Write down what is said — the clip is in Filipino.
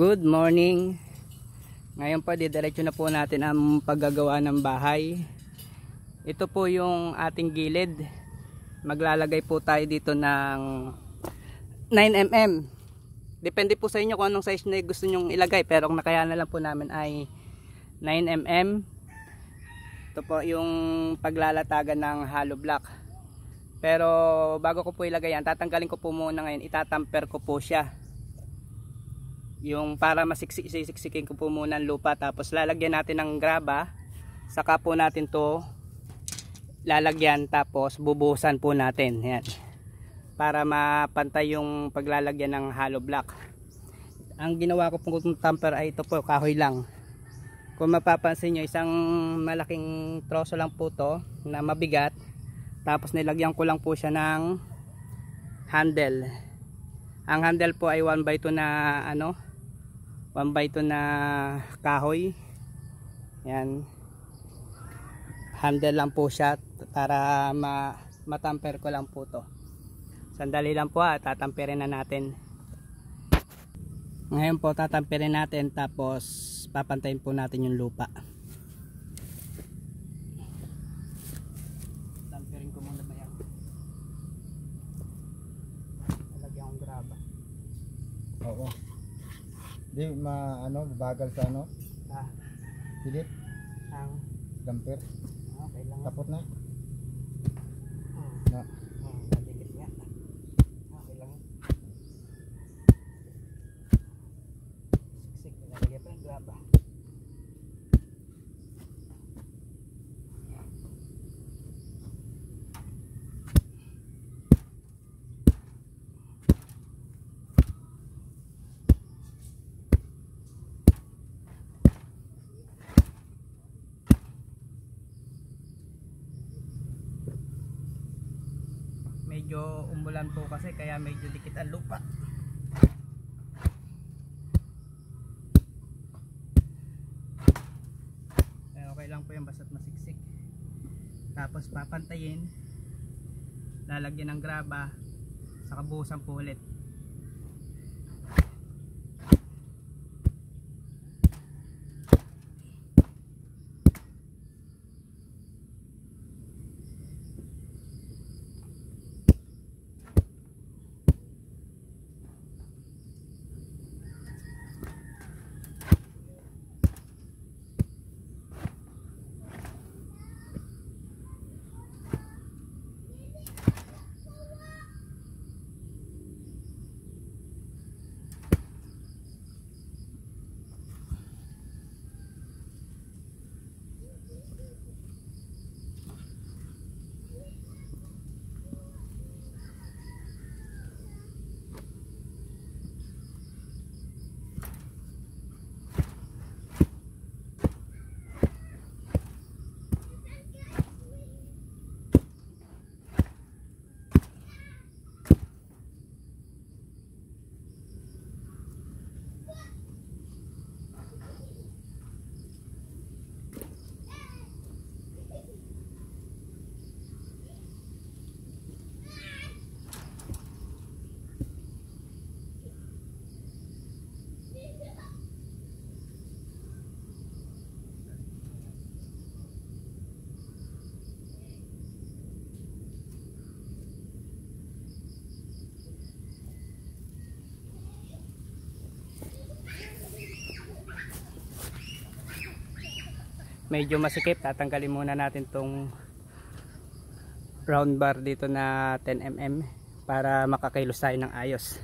Good morning. Ngayon po didiretso na po natin ang paggagawa ng bahay. Ito po yung ating gilid. Maglalagay po tayo dito ng 9mm. Depende po sa inyo kung anong size na gusto nyong ilagay. Pero ang nakayanan lang po namin ay 9mm. Ito po yung paglalatagan ng hollow block. Pero bago ko po ilagay yan, tatanggalin ko po muna ngayon. Itatamper ko po siya yung para masiksikin ko po muna ang lupa. Tapos lalagyan natin ng graba. Saka po natin to lalagyan tapos bubuhusan po natin. Yan. Para mapantay yung paglalagyan ng hollow block. Ang ginawa ko pong tamper ay ito po kahoy lang. Kung mapapansin nyo isang malaking troso lang po to na mabigat. Tapos nilagyan ko lang po siya ng handle. Ang handle po ay 1 by 2 na ano 1 by 2 na kahoy. Yan. Handle lang po siya para ma matamper ko lang po to. Sandali lang po ha tatamperin na natin. Ngayon po tatamperin natin tapos papantayin po natin yung lupa. Tamperin ko muna ba yan lalagyan kong graba. Oo. Di ma ano, bagal sa ano, ah pilit, ang damper, okay lang tapot na. Hmm. Na. Hmm, madikit nga. Okay lang. Siksik, nalagay pa ng graba. Medyo umulan po kasi kaya medyo dikit ang lupa. Eh, okay lang po yung basta't masiksik. Tapos papantayin lalagyan ng graba saka buhusan po ulit medyo masikip tatanggalin muna natin tong round bar dito na 10mm para makakilos tayo ng ayos